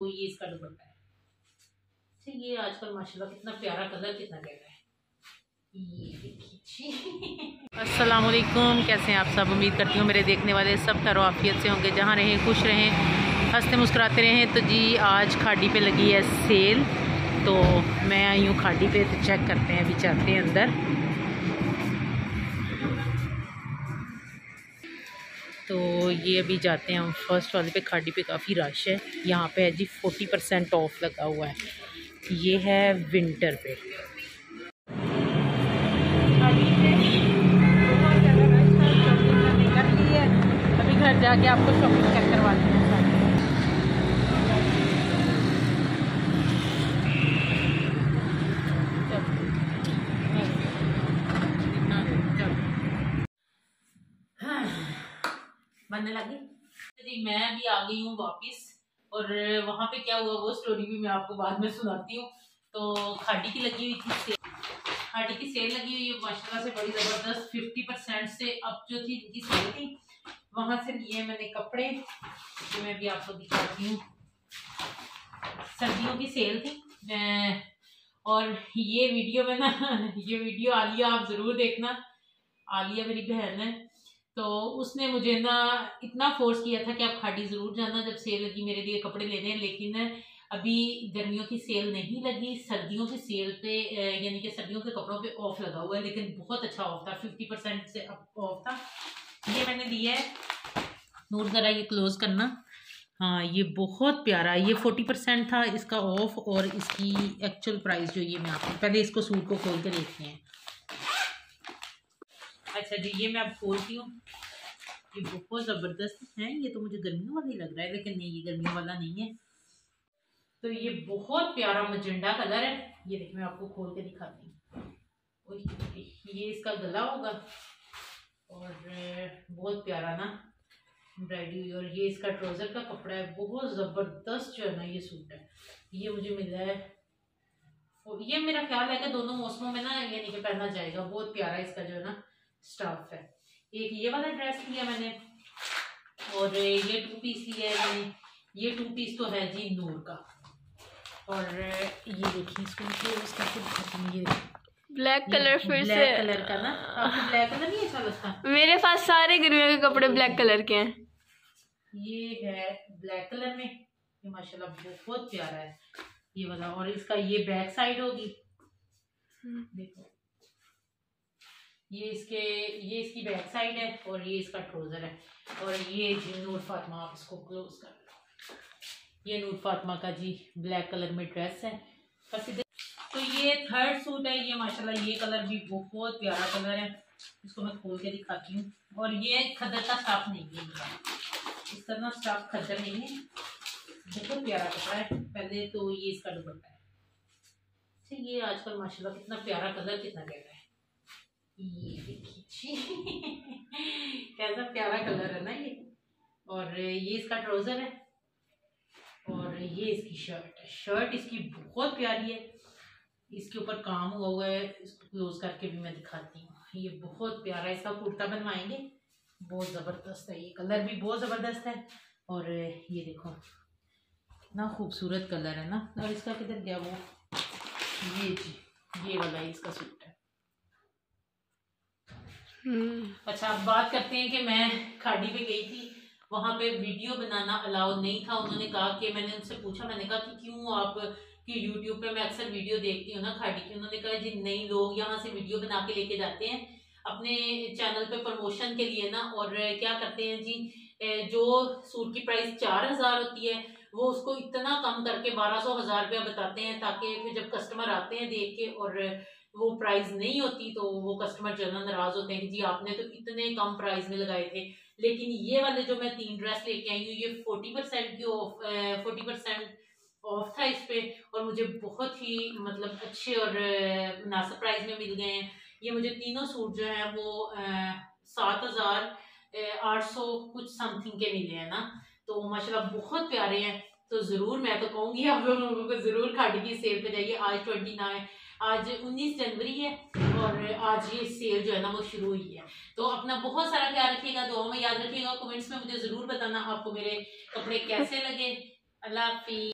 तो ये इसका दुपट्टा है। अच्छा ये आजकल माशाल्लाह कितना प्यारा कलर कितना रहा है। अस्सलाम वालेकुम कैसे हैं आप सब? उम्मीद करती हूँ मेरे देखने वाले सब खैर आफियत से होंगे, जहाँ रहें, खुश रहें, हँसते मुस्कुराते रहें। तो जी, आज खाड़ी पे लगी है सेल तो मैं आई हूँ खाड़ी पे तो चेक करते हैं, अभी चलते हैं अंदर। तो ये अभी जाते हैं हम फ़र्स्ट वाले पे। खाड़ी पे काफ़ी रश है। यहाँ पे है जी फोर्टी परसेंट ऑफ़ लगा हुआ है। ये है विंटर पे। अभी घर जाके आपको शॉपिंग चेक करवाते हैं। बनने लगी। जी, मैं भी आ गई हूँ वापिस और वहाँ पे क्या हुआ वो स्टोरी भी मैं आपको बाद में सुनाती हूँ। तो खाड़ी की लगी हुई थी खाड़ी की सेल लगी हुई है, माशाल्लाह से बड़ी ज़बरदस्त। फिफ्टी परसेंट से अब जो थी इनकी सेल थी, वहाँ से लिए मैंने कपड़े, जो मैं भी आपको दिखाती हूँ। सर्दियों की सेल थी। मैं और ये वीडियो में ना ये वीडियो आलिया, आप ज़रूर देखना। आलिया मेरी बहन है। तो उसने मुझे ना इतना फोर्स किया था कि आप खाड़ी ज़रूर जाना जब सेल लगी, मेरे लिए कपड़े लेने लेकिन अभी गर्मियों की सेल नहीं लगी, सर्दियों की सेल पे यानी कि सर्दियों के कपड़ों पे ऑफ़ लगा हुआ है, लेकिन बहुत अच्छा ऑफ़ था फिफ्टी परसेंट से ऑफ़ था। ये मैंने लिया है। नोट ज़रा ये क्लोज करना। हाँ ये बहुत प्यारा ये फोर्टी परसेंट था, इसका ऑफ़ और इसकी एक्चुअल प्राइस जो ये मैं आपको, पहले इसको सूट को खोल के देखते हैं। अच्छा जी, ये मैं अब खोलती हूँ। ये बहुत ज़बरदस्त है, ये तो मुझे गर्मियों वाला ही लग रहा है, लेकिन नहीं, ये गर्मियों वाला नहीं है। तो ये बहुत प्यारा मजंडा कलर है। ये देखिए, मैं आपको खोल के दिखाती हूँ। ये इसका गला होगा। और बहुत प्यारा ना एम्ब्रॉयडरी और ये इसका ट्राउज़र का कपड़ा है। बहुत ज़बरदस्त जो है ना ये सूट है। ये मुझे मिला है। ये मेरा ख्याल है कि दोनों मौसमों में ना ये नहीं पहना जाएगा। बहुत प्यारा इसका जो है ना स्टफ़ है। एक ये वाला ड्रेस लिया मैंने और ये टू पीस लिया है मैंने। ये टू पीस तो है जी नूर का। और ये देखिए इसको ये ब्लैक कलर फिर से कलर का ना। आपको ब्लैक कलर नहीं अच्छा लगता? मेरे पास सारे गर्मियों के कपड़े ब्लैक कलर के हैं। ये है ब्लैक कलर में। ये माशाल्लाह बहुत प्यारा है। ये वाला और इसका ये बैक साइड होगी। हम्म। देखो। ये इसके, ये इसकी बैक साइड है और ये इसका ट्रोज़र है। और ये जी नूर फातमा, आप इसको क्लोज कर लो। ये नूर फातमा का जी ब्लैक कलर में ड्रेस है। तो ये थर्ड सूट है, ये माशाल्लाह ये कलर भी बहुत प्यारा कलर है। इसको मैं खोल के दिखाती हूँ। और ये खदर का स्टाफ नहीं है इस तरह स्टाफ खदर नहीं है। बहुत प्यारा कपड़ा है। पहले तो ये इसका दुपट्टा है। अच्छा ये आजकल माशाल्लाह कितना प्यारा कलर कितना कहता है। ये देखिए कैसा प्यारा कलर है ना ये? और ये इसका ट्राउज़र है। और ये इसकी शर्ट है। शर्ट इसकी बहुत प्यारी है। इसके ऊपर काम हुआ हुआ है। इसको क्लोज करके भी मैं दिखाती हूँ। ये बहुत प्यारा है। इसका कुर्ता बनवाएँगे। बहुत ज़बरदस्त है। ये कलर भी बहुत ज़बरदस्त है। और ये देखो, कितना खूबसूरत कलर है ना। और इसका किधर गया वो? ये जी, ये वाला इसका सूट है। अच्छा अब बात करते हैं कि मैं खाड़ी पे गई थी, वहाँ पे वीडियो बनाना अलाउ नहीं था। उन्होंने कहा कि मैंने उनसे पूछा, मैंने कहा कि क्यों आप कि यूट्यूब पे मैं अक्सर वीडियो देखती हूँ ना खाड़ी की? उन्होंने कहा, जी नई लोग यहाँ से वीडियो बना के लेके जाते हैं अपने चैनल पे प्रमोशन के लिए ना। और क्या करते हैं जी जो सूट की प्राइस चार हज़ार होती है, वो उसको इतना कम करके बारह सौ, हज़ार रुपया बताते हैं, ताकि फिर जब कस्टमर आते हैं देख के और वो प्राइस नहीं होती तो वो कस्टमर ज़्यादा नाराज़ होते हैं कि जी आपने तो इतने कम प्राइस में लगाए थे। लेकिन ये वाले जो मैं तीन ड्रेस लेके आई हूँ, ये फोर्टी परसेंट की ऑफ़ फोर्टी परसेंट ऑफ़ था इस पे और मुझे बहुत ही मतलब अच्छे और मुनासिब प्राइस में मिल गए हैं। ये मुझे तीनों सूट जो है वो सात हज़ार आठ सौ कुछ समथिंग के मिले हैं ना। तो माशाल्लाह बहुत प्यारे हैं। तो ज़रूर मैं तो कहूँगी आप लोगों को ज़रूर खाटी की सेल पे जाइए। आज ट्वेंटी नाइन आज 19 जनवरी है और आज ये सेल जो है ना, वो शुरू हुई है। तो अपना बहुत सारा ख्याल रखिएगा दुआ में याद रखिएगा कमेंट्स में मुझे ज़रूर बताना आपको मेरे कपड़े कैसे लगे। अल्लाह हाफिज़।